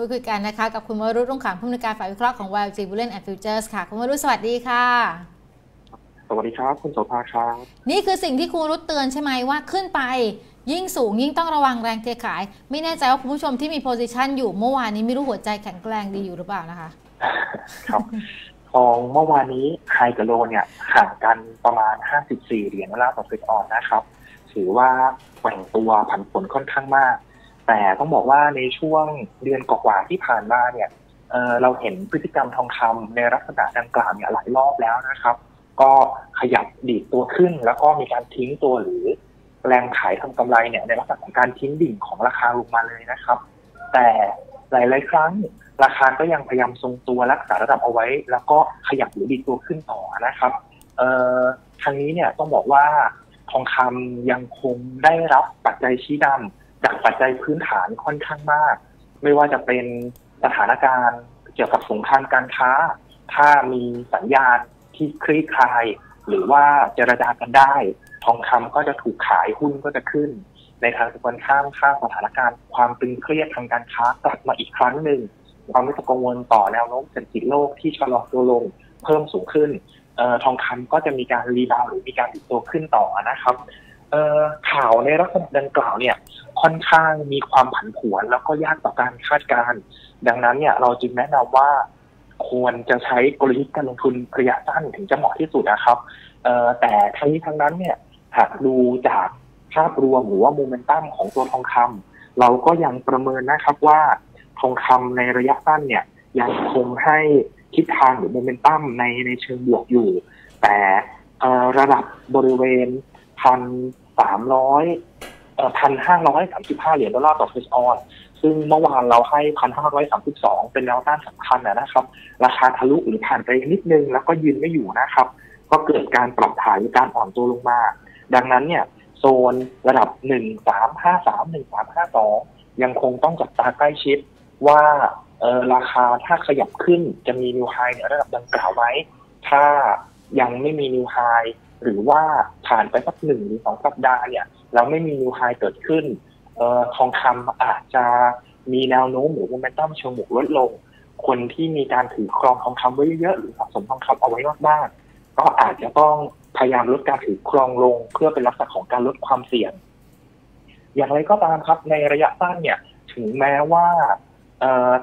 พูดคุยกันนะคะ กับคุณวรุษรุ่งขางผู้อำนวยการฝ่ายวิเคราะห์ของ YLG Bullion and Futures ค่ะ คุณวรุษสวัสดีค่ะ สวัสดีครับ คุณโสภาครับนี่คือสิ่งที่คุณวรุษเตือนใช่ไหมว่าขึ้นไป ยิ่งสูงยิ่งต้องระวังแรงเทขาย ไม่แน่ใจว่าคุณผู้ชมที่มีโพซิชันอยู่เมื่อวานนี้ไม่รู้หัวใจแข็งแกร่งดีอยู่หรือเปล่านะคะ ครับทองเมื่อวานนี้ไฮกับโลเนี่ยห่างกันประมาณ 54 เหรียญดอลลาร์ต่อฟิตออนนะครับ ถือว่าแกว่งตัวผันผวนค่อนข้างมาก แต่ต้องบอกว่าในช่วงเดือนกว่าที่ผ่านมาเนี่ยเเราเห็นพฤติกรรมทองคำในลักษณะดังกล่าวเนี่ยหลายรอบแล้วนะครับ ก็ขยับดีดตัวขึ้น แล้วก็มีการทิ้งตัวหรือแรงขายทำกำไรเนี่ยในลักษณะของการทิ้งดิ่งของราคาลงมาเลยนะครับ แต่หลาย ๆ ครั้งราคาก็ยังพยายามทรงตัวรักษาระดับเอาไว้ แล้วก็ขยับหรือดีดตัวขึ้นต่อนะครับเอ่อทางนี้เนี่ยต้องบอกว่าทองคำยังคงได้รับปัจจัยชี้นำ จากปัจจัยพื้นฐานค่อนข้างมาก ไม่ว่าจะเป็นสถานการณ์เกี่ยวกับสงครามการค้า ถ้ามีสัญญาณที่คลี่คลาย หรือว่าเจรจากันได้ ทองคำก็จะถูกขายหุ้นก็จะขึ้น ในทางตรงข้ามค่าสถานการณ์ ความตึงเครียดทางการค้ากลับมาอีกครั้งหนึ่งความวิตกกังวลต่อแนวโน้มเศรษฐกิจโลกที่ชะลอตัวลงเพิ่มสูงขึ้นออทองคำก็จะมีการรีบาวหรือมีการติดตัวขึ้นต่อนะครับออข่าวในลักษณะดังกล่าวเนี่ย ค่อนข้างมีความผันผวน แล้วก็ยากต่อการคาดการณ์ดังนั้นเนี่ยเราจึงแนะนำว่าควรจะใช้กลยุทธ์การลงทุนระยะสั้นถึงจะเหมาะที่สุดนะครับเอแต่ทั้งนี้ทั้งนั้นเนี่ยหากดูจากภาพรวมหรือว่าโมเมนตัมของตัวทองคำเราก็ยังประเมินนะครับว่าทองคำในระยะสั้นเนี่ยยังคงให้ทิศทางหรือโมเมนตัมในในเชิงบวกอยู่ แต่ระดับบริเวณพันสามร้อย พันห้าร้อยสามสิบห้าเหรียญดอลลาร์ต่อฟิชออนซึ่งเมื่อวานเราให้พันห้าร้อยสามสิบสองเป็นแนวต้านสำคัญนะครับ ราคาทะลุหรือผ่านไปนิดนึง แล้วก็ยืนไม่อยู่นะครับ ก็เกิดการปรับฐานการอ่อนตัวลงมา ดังนั้นเนี่ยโซนระดับหนึ่งสามห้าสามหนึ่งสามห้าสองยังคงต้องจับตาใกล้ชิดว่าราคาถ้าขยับขึ้นจะมี new high ในระดับดังกล่าวไหมถ้ายังไม่มี new high หรือว่าผ่านไปสักหนึ่งหรือสองสัปดาห์เนี่ยแล้วไม่มี new high เกิดขึ้นเออทองคำอาจจะมีแนวโน้มหรือโมเมนตัมเชิงบวกลดลง คนที่มีการถือครองทองคำไว้เยอะๆหรือสะสมทองคำเอาไว้มากๆก็อาจจะต้องพยายามลดการถือครองลง เพื่อเป็นลักษณะของการลดความเสี่ยง อย่างไรก็ตามครับในระยะสั้นเนี่ย ถึงแม้ว่า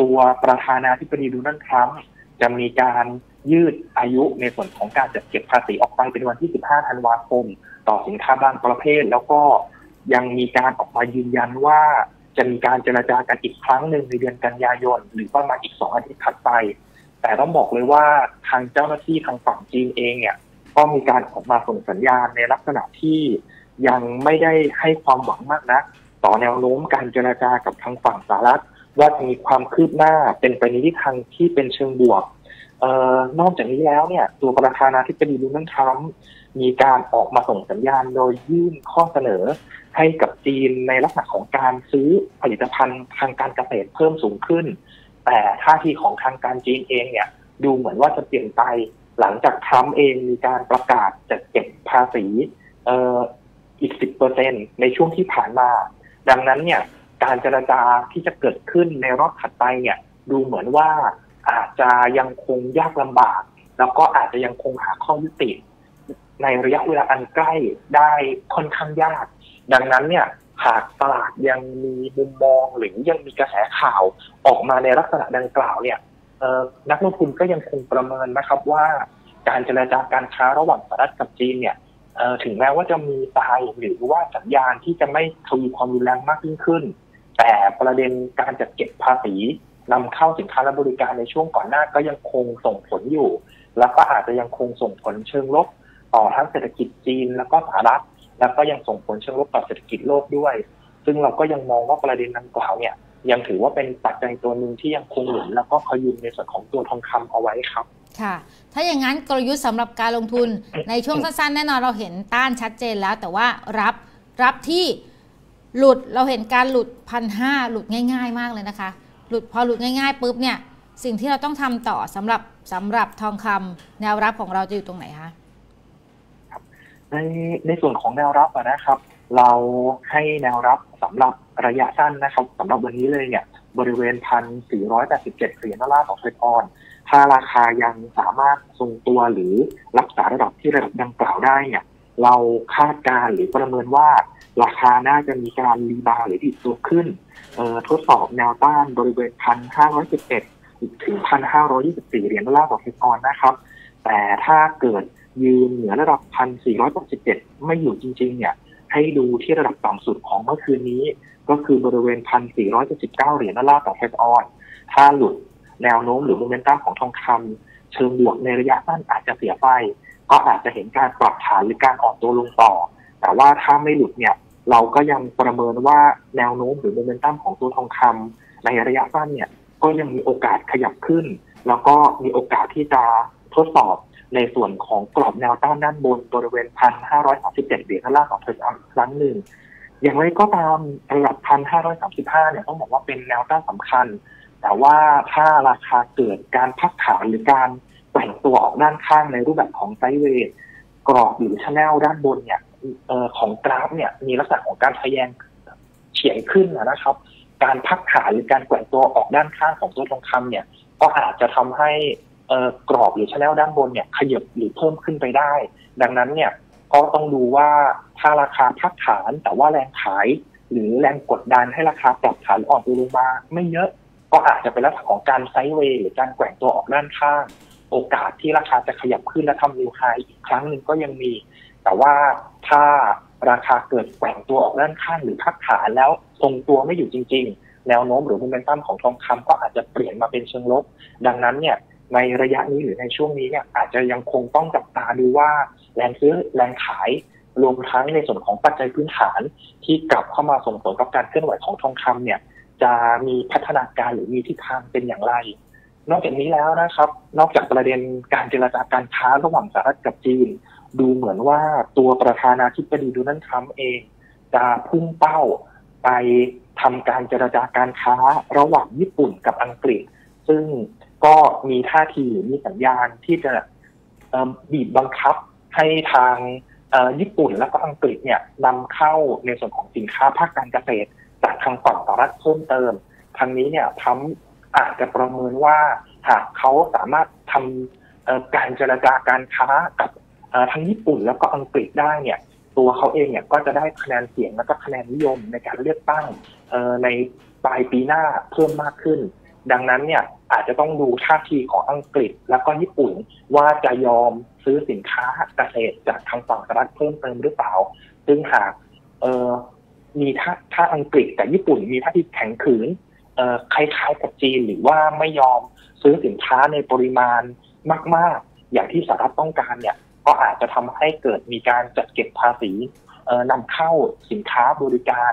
ตัวประธานาธิบดีโดูนัลด์ทรัมป์จะมีการ ยืดอายุในส่วนของการจัดเก็บภาษีออกไปเป็นวันที่ 15 ธันวาคม ต่อสินค้าบางประเภท แล้วก็ยังมีการออกมายืนยันว่าจะมีการเจรจากันอีกครั้งหนึ่งในเดือนกันยายน หรือประมาณอีกสองอาทิตย์ถัดไป แต่ต้องบอกเลยว่าทางเจ้าหน้าที่ทางฝั่งจีนเองเนี่ย ก็มีการออกมาส่งสัญญาณในลักษณะที่ยังไม่ได้ให้ความหวังมากนะต่อแนวโน้มการเจรจากับทางฝั่งสหรัฐ ว่าจะมีความคืบหน้าเป็นไปในทิศทางที่เป็นเชิงบวก นอกจากนี้แล้วเนี่ย ตัวประธานาธิบดีโดนัลด์ทรัมป์มีการออกมาส่งสัญญาณโดยยื่นข้อเสนอให้กับจีนในลักษณะของการซื้อผลิตภัณฑ์ทางการเกษตรเพิ่มสูงขึ้น แต่ท่าทีของทางการจีนเองเนี่ย ดูเหมือนว่าจะเปลี่ยนไปหลังจากทรัมป์เองมีการประกาศจัดเก็บภาษีเอ่ออีก10%ในช่วงที่ผ่านมา ดังนั้นเนี่ย การเจรจาที่จะเกิดขึ้นในรอบถัดไปเนี่ย ดูเหมือนว่า อาจจะยังคงยากลำบาก แล้วก็อาจจะยังคงหาข้อยุติ ในระยะเวลาอันใกล้ได้ค่อนข้างยาก ดังนั้นเนี่ยหากตลาดยังมีมุมมองหรือยังมีกระแสข่าวออกมาในลักษณะดังกล่าวเนี่ยนักลงทุนก็ยังคงประเมินนะครับว่า การเจรจาการค้าระหว่างสหรัฐกับจีนเนี่ยถึงแม้ว่าจะมีตายหรือว่าสัญญาณที่จะไม่ทวีความรุนแรงมากยิ่งขึ้น แต่ประเด็นการจัดเก็บภาษี นำเข้าสินค้าและบริการในช่วงก่อนหน้าก็ยังคงส่งผลอยู่ แล้วก็อาจจะยังคงส่งผลเชิงลบต่อทั้งเศรษฐกิจจีนแล้วก็สหรัฐ แล้วก็ยังส่งผลเชิงลบต่อเศรษฐกิจโลกด้วย ซึ่งเราก็ยังมองว่าประเด็นดังกล่าวเนี่ย ยังถือว่าเป็นปัจจัยตัวหนึ่งที่ยังคงหนุนแล้วก็พยุงในส่วนของตัวทองคำเอาไว้ครับ ค่ะ ถ้าอย่างนั้นกลยุทธ์สำหรับการลงทุนในช่วงสั้นๆแน่นอนเราเห็นต้านชัดเจนแล้ว แต่ว่ารับรับที่หลุดเราเห็นการหลุดพันห้าหลุดง่าย ๆ มากเลยนะคะ หลุดพอหลุดง่ายๆปุ๊บเนี่ยสิ่งที่เราต้องทำต่อสำหรับสำหรับทองคำแนวรับของเราจะอยู่ตรงไหนคะในในส่วนของแนวรับนะครับ เราให้แนวรับสำหรับระยะสั้นนะครับสำหรับวันนี้เลยเนี่ย บริเวณพันสี่ร้อยแปดสิบเจ็ดเหรียญดอลลาร์ต่อเทรดออนถ้าราคายังสามารถทรงตัวหรือรักษาระดับที่ระดับดังกล่าวได้เนี่ย เราคาดการหรือประเมินว่าราคาน่าจะมีการ rebound หรือดีดตัวขึ้นทดสอบแนวต้านบริเวณพันห้าร้อยสิบเอ็ดถึงพันห้าร้อยยี่สิบสี่เหรียญดอลลาร์ต่อทรอยออนซ์นะครับ แต่ถ้าเกิดยืนเหนือระดับพันสี่ร้อยสิบเจ็ดไม่อยู่จริง ๆ เนี่ย ให้ดูที่ระดับต่ำสุดของเมื่อคืนนี้ ก็คือบริเวณพันสี่ร้อยเจ็ดสิบเก้าเหรียญดอลลาร์ต่อทรอยออนซ์ ถ้าหลุดแนวโน้มหรือโมเมนตัมของทองคำ เชิงบวกในระยะสั้นอาจจะเสียไป ก็อาจจะเห็นการปรับฐานหรือการออกตัวลงต่อ แต่ว่าถ้าไม่หลุดเนี่ยเราก็ยังประเมินว่าแนวโน้มหรือโมเมนตัมของตัวทองคำในระยะสั้นเนี่ยก็ยังมีโอกาสขยับขึ้น แล้วก็มีโอกาสที่จะทดสอบในส่วนของกรอบแนวต้านด้านบนบริเวณพันห้าร้อยสามสิบเจ็ดเหรียญล่างของเทรดครั้งหนึ่ง อย่างไรก็ตามระดับพันห้าร้อยสามสิบห้าเนี่ยต้องบอกว่าเป็นแนวต้านสำคัญ แต่ว่าถ้าราคาเกิดการพักฐานหรือการแกว่งตัวออกด้านข้างในรูปแบบของ sideway กรอบหรือ channel ด้านบนเนี่ยออของกราฟเนี่ยมีลักษณะของการทะแยงเฉียงขึ้นนะครับ การพักฐานหรือการแกว่งตัวออกด้านข้างของตัวทองคำเนี่ย ก็อาจจะทำให้กรอบหรือ channel ด้านบนเนี่ยขยับหรือเพิ่มขึ้นไปได้ ดังนั้นเนี่ยก็ต้องดูว่าถ้าราคาพักฐานแต่ว่าแรงขาย หรือแรงกดดันให้ราคาปรับฐานอ่อนตัวลงมาไม่เยอะ ก็อาจจะเป็นลักษณะของการไซด์เวย์หรือการแกว่งตัวออกด้านข้าง โอกาสที่ราคาจะขยับขึ้นและทำนิวไฮอีกครั้งหนึ่งก็ยังมี แต่ว่าถ้าราคาเกิดแกว่งตัวออกด้านข้างหรือพักฐานแล้วทรงตัวไม่อยู่จริง ๆ แนวโน้มหรือโมเมนตัมของทองคำก็อาจจะเปลี่ยนมาเป็นเชิงลบ ดังนั้นเนี่ยในระยะนี้หรือในช่วงนี้เนี่ยอาจจะยังคงต้องจับตาดูว่าแรงซื้อแรงขายรวมทั้งในส่วนของปัจจัยพื้นฐานที่กลับเข้ามาส่งผลกับการเคลื่อนไหวของทองคำเนี่ย จะมีพัฒนาการหรือมีทิศทางเป็นอย่างไร นอกจากนี้แล้วนะครับ นอกจากประเด็นการเจรจาการค้าระหว่างสหรัฐกับจีน ดูเหมือนว่าตัวประธานาธิบดีดูนัลด์ทรัมป์เอง จะพุ่งเป้าไปทำการเจรจาการค้าระหว่างญี่ปุ่นกับอังกฤษ ซึ่งก็มีท่าทีมีสัญญาณที่จะบีบบังคับให้ทางญี่ปุ่นและก็อังกฤษเนี่ยนำเข้าในส่วนของสินค้าภาคการเกษตร จากทางฝั่งสหรัฐเพิ่มเติมทางนี้เนี่ยทำอาจจะประเมินว่า หากเขาสามารถทำการเจรจาการค้ากับทั้งญี่ปุ่นแล้วก็อังกฤษได้เนี่ย ตัวเขาเองเนี่ยก็จะได้คะแนนเสียงและก็คะแนนนิยมในการเลือกตั้งในปลายปีหน้าเพิ่มมากขึ้น ดังนั้นเนี่ยอาจจะต้องดูท่าทีของอังกฤษแล้วก็ญี่ปุ่นว่าจะยอมซื้อสินค้าเกษตรจากทางฝั่งสหรัฐเพิ่มเติมหรือเปล่า ซึ่งหาก มีท่าถ้าอังกฤษกับญี่ปุ่นมีท่าที่แข็งขืนคล้ายๆกับจีนหรือว่าไม่ยอมซื้อสินค้าในปริมาณมาก ๆ อย่างที่สหรัฐต้องการเนี่ย ก็อาจจะทำให้เกิดมีการจัดเก็บภาษีนำเข้าสินค้าบริการ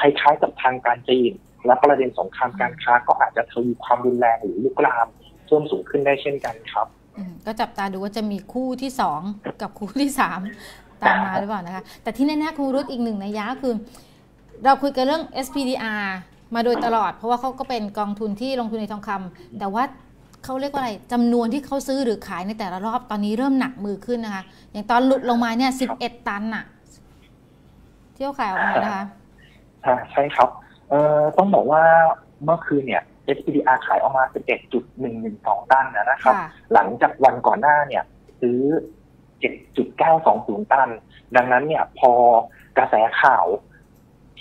คล้ายๆกับทางการจีน และประเด็นสงครามการค้าก็อาจจะทวีความรุนแรงหรือลุกลามเพิ่มสูงขึ้นได้เช่นกันครับก็จับตาดูว่าจะมีคู่ที่สองกับคู่ที่สาม ตามมาหรือเปล่านะคะ แต่ที่แน่ๆครูรุตอีกหนึ่งในยะคือ เราคุยกันเรื่อง SPDR มาโดยตลอด เพราะว่าเขาก็เป็นกองทุนที่ลงทุนในทองคำแต่ว่าเขาเรียกว่าอะไรจำนวนที่เขาซื้อหรือขายในแต่ละรอบตอนนี้เริ่มหนักมือขึ้นนะคะ อย่างตอนหลุดลงมาเนี่ยสิบเอ็ดตันอะเที่ยวขายออกมานะคะใช่ครับเอ่อต้องบอกว่าเมื่อคืนเนี่ย SPDR ขายออกมา 11.112 ตันนะครับ หลังจากวันก่อนหน้าเนี่ย ซื้อ 7.920 ตัน ดังนั้นเนี่ยพอกระแสข่าว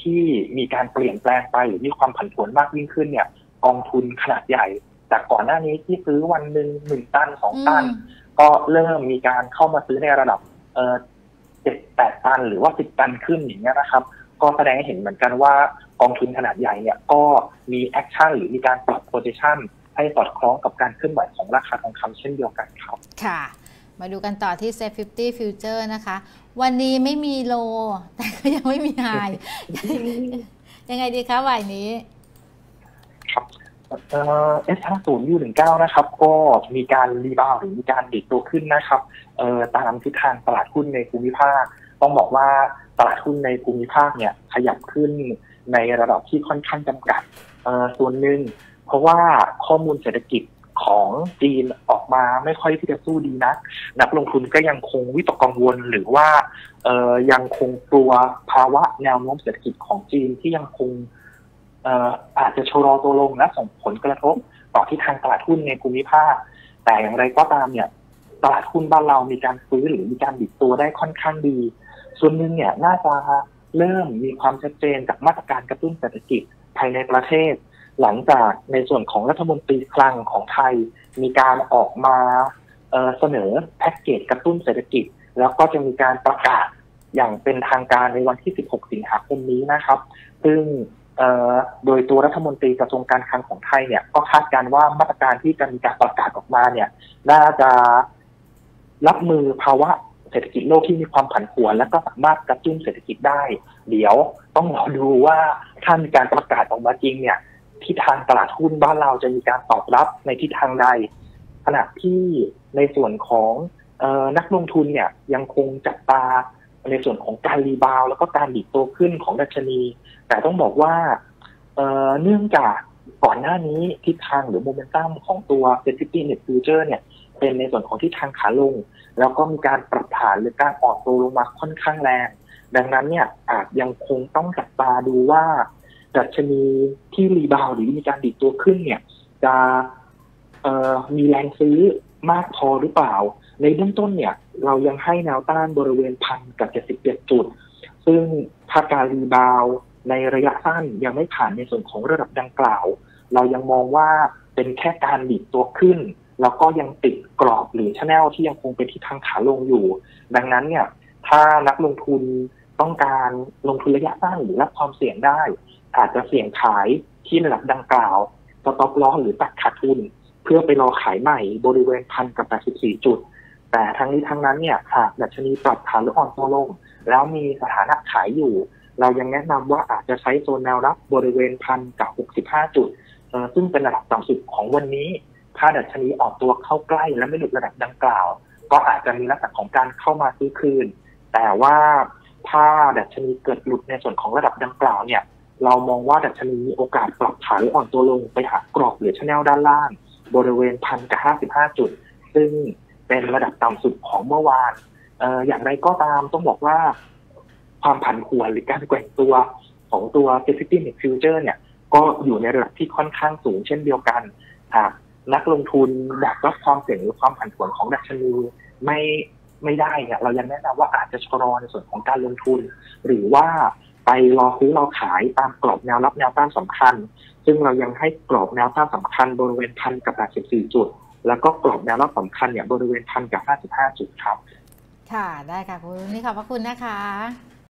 ที่มีการเปลี่ยนแปลงไปหรือมีความผันผวนมากยิ่งขึ้นเนี่ย กองทุนขนาดใหญ่ จากก่อนหน้านี้ที่ซื้อวันหนึ่งหนึ่งตันสองตัน ก็เริ่มมีการเข้ามาซื้อในระดับเออเจ็ดแปดตันหรือว่าสิบตันขึ้นอย่างเงี้ยนะครับ ก็แสดงให้เห็นเหมือนกันว่ากองทุนขนาดใหญ่เนี่ยก็มี action หรือมีการปรับ position ให้สอดคล้องกับการเคลื่อนไหวของราคาทองคำเช่นเดียวกันครับ ค่ะ มาดูกันต่อที่ SET50 Future นะคะ วันนี้ไม่มี low แต่ก็ยังไม่มี high ยังไงดีคะวันนี้ครับเอสห้าศูนย์ยูหนึ่งเก้านะครับ ก็มีการรีบาวหรือมีการดิดตัวขึ้นนะครับเอ่อตามทิศทางตลาดหุ้นในภูมิภาค ต้องบอกว่าตลาดหุ้นในภูมิภาคเนี่ย ขยับขึ้นในระดับที่ค่อนข้างจำกัดส่วนหนึ่งเพราะว่าข้อมูลเศรษฐกิจ ของจีนออกมาไม่ค่อยที่จะสู้ดีนะนักลงทุนก็ยังคงวิตกกังวลหรือว่ายังคงกลัวภาวะแนวโน้มเศรษฐกิจของจีนที่ยังคงเอออาจจะชะลอตัวลงและส่งผลกระทบต่อที่ทางตลาดหุ้นในภูมิภาค แต่อย่างไรก็ตามเนี่ยตลาดหุ้นบ้านเรามีการซื้อหรือมีการดิดตัวได้ค่อนข้างดี ส่วนหนึ่งเนี่ยน่าจะเริ่มมีความชัดเจนจากมาตรการกระตุ้นเศรษฐกิจภายในประเทศ หลังจากในส่วนของรัฐมนตรีคลังของไทย มีการออกมาเเสนอแพ็กเกจกระตุ้นเศรษฐกิจ แล้วก็จะมีการประกาศอย่างเป็นทางการในวันที่ 16 สิงหาคมนี้นะครับ ซึ่งโดยตัวรัฐมนตรีกระทรวงการคลังของไทยเนี่ยก็คาดการว่ามาตรการที่จะมีการประกาศออกมาเนี่ย น่าจะรับมือภาวะเศรษฐกิจโลกที่มีความผันผวน และก็สามารถกระตุ้นเศรษฐกิจได้ เดี๋ยวต้องรอดูว่าถ้ามีการประกาศออกมาจริงเนี่ย ที่ทางตลาดหุ้นบ้านเราจะมีการตอบรับในทิศทางใด ขณะที่ในส่วนของนักลงทุนเนี่ยยังคงจับตาในส่วนของการ rebound แล้วก็การดีดตัวขึ้นของดัชนี แต่ต้องบอกว่าเนื่องจากก่อนหน้านี้ทิศทางหรือโมเมนตัมของตัว s e n s i t i v e Net Future เนี่ย เป็นในส่วนของทิศทางขาลง แล้วก็มีการปรับฐานหรือการอ่อนตัวลงมาค่อนข้างแรง ดังนั้นเนี่ยอาจยังคงต้องจับตาดูว่า ดัชนีที่ rebound หรือมีการดีดตัวขึ้นเนี่ย จะมีแรงซื้อมากพอหรือเปล่า ในเบื้องต้นเนี่ย เรายังให้แนวต้านบริเวณพันกับเจ็ดสิบเจ็ดจุด ซึ่งถ้าการรีบาวในระยะสั้นยังไม่ผ่านในส่วนของระดับดังกล่าว เรายังมองว่าเป็นแค่การดิดตัวขึ้น แล้วก็ยังติดกรอบหรือชแนลที่ยังคงเป็นที่ทางขาลงอยู่ ดังนั้นเนี่ย ถ้านักลงทุนต้องการลงทุนระยะสั้นหรือรับความเสี่ยงได้ อาจจะเสี่ยงขายที่ระดับดังกล่าวสต็อปลอหรือตัดขาดทุน เพื่อไปรอขายใหม่บริเวณพันกับ 84 จุด แต่ทั้งนี้ทั้งนั้นเนี่ยหากดัชนีปรับฐานหรืออ่อนตัวลง แล้วมีสถานะขายอยู่ เรายังแนะนำว่าอาจจะใช้โซนแนวรับบริเวณพันกับ 65 จุด ซึ่งเป็นระดับต่ำสุดของวันนี้ ถ้าดัชนีอ่อนตัวเข้าใกล้ และไม่หลุดระดับดังกล่าว ก็อาจจะมีลักษณะของการเข้ามาซื้อคืน แต่ว่าถ้าดัชนีเกิดหลุดในส่วนของระดับดังกล่าวเนี่ย เรามองว่าดัชนีมีโอกาสปรับฐานหรืออ่อนตัวลงไปหากรอบหรือชแนลด้านล่าง บริเวณพันกับห้าสิบห้าจุด ซึ่งเป็นระดับต่ำสุดของเมื่อวานออย่างไรก็ตามต้องบอกว่า ความผันผวนหรือการแกว่งตัวของตัว s e c u r i t y Net Future เนี่ย ก็อยู่ในระดับที่ค่อนข้างสูงเช่นเดียวกันหากนักลงทุนอยากรับความเสี่ยงหรือความผันผวนของดัชนีไม่ไม่ได้เนี่ยเรายังแนะนำว่าอาจจะชะลอในส่วนของการลงทุน หรือว่า ไปรอซื้อเราขายตามกรอบแนวรับแนวต้านสำคัญ ซึ่งเรายังให้กรอบแนวต้านสำคัญบริเวณพันกับ84จุด แล้วก็กรอบแนวรับสำคัญเนี่ยบริเวณพันกับ55จุดครับ ค่ะได้ค่ะคุณนี่ขอบพระคุณนะคะ